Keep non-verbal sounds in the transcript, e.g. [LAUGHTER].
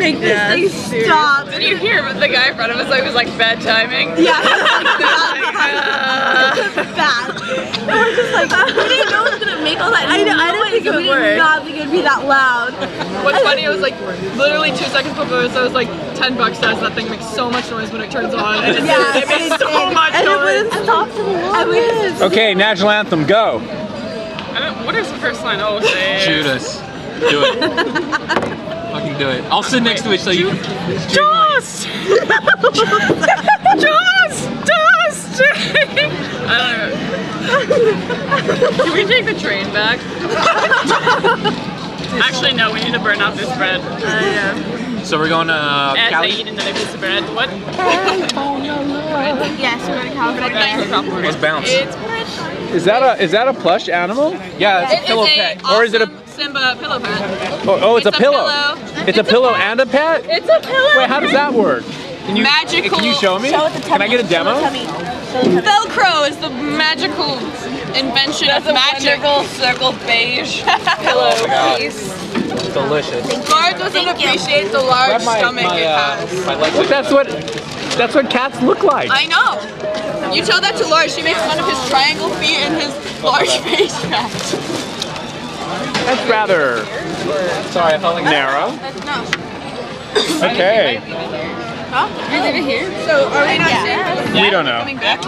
make this thing stop. Did you hear the guy in front of us? Like, it was like bad timing. Yeah, [LAUGHS] [LAUGHS] uh, bad. And we're just like, we didn't know it was gonna make all that I know, I didn't think it would work. not think it'd be that loud. What's funny, it was like literally two seconds before, so it was like 10 bucks says that thing makes so much noise when it turns on. And it, Yeah, it makes so and, much and noise. it wouldn't stop for the longest. Okay, national anthem, go. I don't, what is the first line? Oh, say Shoot us. Do it. [LAUGHS] Fucking do it. I'll sit next to it so you can. Dust! Dust! Dust! I don't know. Can we take the train back? [LAUGHS] Actually, no, we need to burn out this bread. So we're going to uh, As I Cali. eat another piece of bread. What? [LAUGHS] Yes, we're going to California. Let's bounce. It's. Is that a is that a plush animal? Yeah, it's a It pillow is pet. a Or is it a- Simba pillow pet? Oh, oh it's, It's a a pillow. pillow. It's a pillow and a pet. It's a pillow. Wait, how does that work? Can you Magical. Can you show me? Show it the Can I get a demo? Velcro is the magical invention of magic. circle beige [LAUGHS] pillow piece. Delicious. Laura doesn't appreciate the large my, stomach my, it uh, has. my. But that's what that's what cats look like. I know. You tell that to Laura. She makes fun of his triangle feet and his large [LAUGHS] face patch. [LAUGHS] That's rather Sorry, I felt like narrow. No. Okay. Huh? Is it here? So are we not Yeah. serious? We don't know. Coming back?